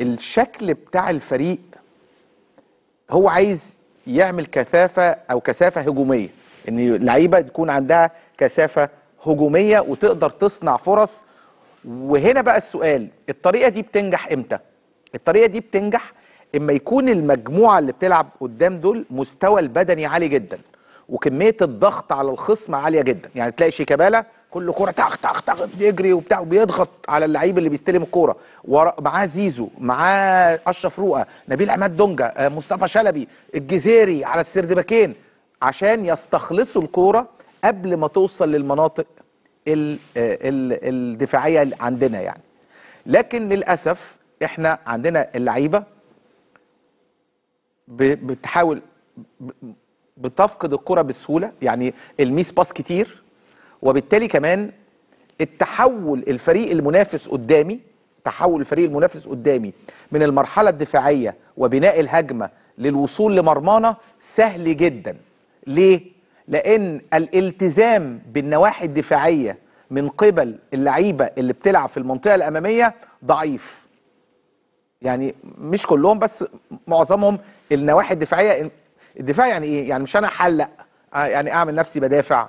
الشكل بتاع الفريق هو عايز يعمل كثافة أو كثافة هجومية. إن اللعيبة تكون عندها كثافة هجومية وتقدر تصنع فرص. وهنا بقى السؤال الطريقة دي بتنجح إمتى؟ الطريقة دي بتنجح إما يكون المجموعة اللي بتلعب قدام دول مستوى البدني عالي جدا وكمية الضغط على الخصم عالية جدا. يعني تلاقي شيكابالا كل كورة تخ تخ تخ بيجري وبتاع وبيضغط على اللعيب اللي بيستلم الكورة. معاه زيزو معاه أشرف روقا نبيل عماد دونجا آه، مصطفى شلبي الجزيري على ال third back ين عشان يستخلصوا الكورة قبل ما توصل للمناطق آه، ال- الدفاعية عندنا يعني. لكن للأسف إحنا عندنا اللعيبة بتحاول بتفقد الكره بسهولة. يعني ال miss pass كتير وبالتالي كمان التحول الفريق المنافس قدامي تحول الفريق المنافس قدامي من المرحلة الدفاعية وبناء الهجمة للوصول لمرمانا سهل جدا. ليه؟ لأن الالتزام بالنواحي الدفاعية من قبل اللعيبة اللي بتلعب في المنطقة الأمامية ضعيف. يعني مش كلهم بس معظمهم النواحي الدفاعية الدفاع يعني إيه؟ يعني مش أنا حلق آه، يعني أعمل نفسي بدافع.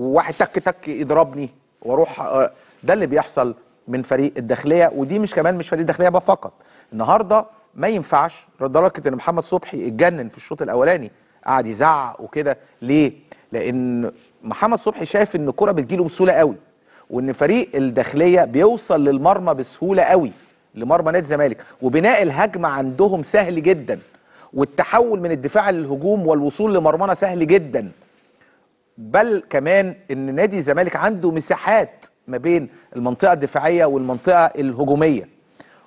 وواحد تك تك يضربني وأروح آه، ده اللي بيحصل من فريق الداخلية ودي مش كمان مش فريق الداخلية بقى فقط. النهارده ما ينفعش لدرجة إن محمد صبحي اتجنن في الشوط الأولاني قعد يزعق وكده. ليه؟ لأن محمد صبحي شايف إن الكرة بتجيله بسهولة قوي وإن فريق الداخلية بيوصل للمرمى بسهولة قوي لمرمى نادي الزمالك. وبناء الهجمة عندهم سهل جدا والتحول من الدفاع للهجوم والوصول لمرمانا سهل جدا. بل كمان إن نادي الزمالك عنده مساحات ما بين المنطقة الدفاعية والمنطقة الهجومية.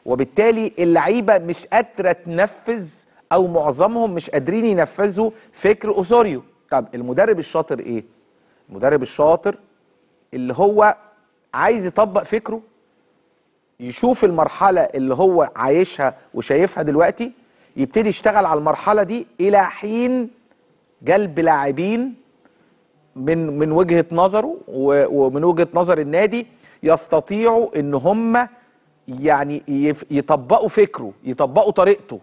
وبالتالي اللعيبة مش قادرة تنفذ أو معظمهم مش قادرين ينفذوا فكر اوسوريو طب المدرب الشاطر إيه؟ المدرب الشاطر اللي هو عايز يطبق فكره يشوف المرحلة اللي هو عايشها وشايفها دلوقتي يبتدي يشتغل على المرحلة دي إلى حين جلب لاعبين من من وجهة نظره ومن وجهة نظر النادي يستطيعوا إن هم يعني يطبقوا فكره يطبقوا طريقته.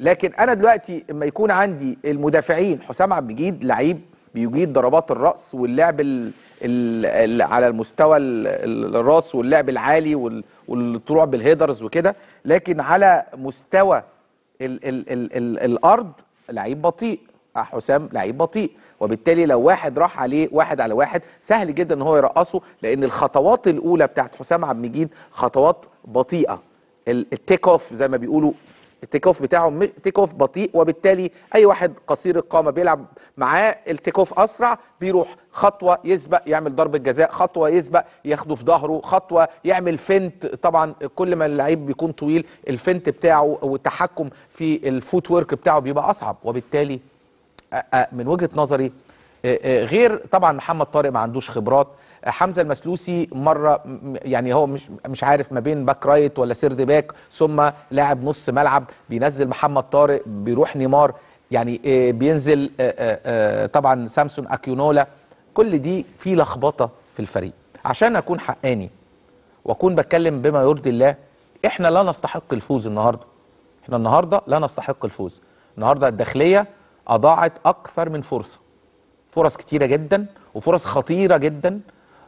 لكن أنا دلوقتي اما يكون عندي المدافعين حسام عبد المجيد لعيب بيجيد ضربات الرأس واللعب ال ال ال على المستوى ال ال الراس واللعب العالي وال- والطلوع بالهيدرز وكده لكن على مستوى ال ال ال ال الأرض لعيب بطيء. حسام لعيب بطيء. وبالتالي لو واحد راح عليه واحد على واحد سهل جدا إن هو يرقصه لأن الخطوات الأولى بتاعت حسام عبد المجيد خطوات بطيئة. ال- التيك أوف زي ما بيقولوا التيك أوف بتاعه تيك أوف بطيء. وبالتالي أي واحد قصير القامة بيلعب معاه ال take off أسرع بيروح خطوة يسبق يعمل ضربة جزاء خطوة يسبق ياخده في ظهره خطوة يعمل feint. طبعا كل ما اللعيب بيكون طويل ال feint بتاعه والتحكم في ال footwork بتاعه بيبقى أصعب. وبالتالي من وجهة نظري غير طبعا محمد طارق ما عندوش خبرات. حمزة المثلوثي مرة يعني هو مش مش عارف ما بين back right ولا third back ثم لاعب نص ملعب بينزل محمد طارق بيروح نيمار يعني بينزل طبعا سامسون أكيونولا. كل دي في لخبطة في الفريق. عشان أكون حقاني وأكون بتكلم بما يرضي الله إحنا لا نستحق الفوز النهارده. إحنا النهارده لا نستحق الفوز. النهارده الداخلية أضاعت أكثر من فرصة. فرص كتيرة جدا وفرص خطيرة جدا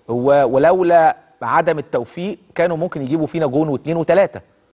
ولولا عدم التوفيق كانوا ممكن يجيبوا فينا جون واثنين وثلاثه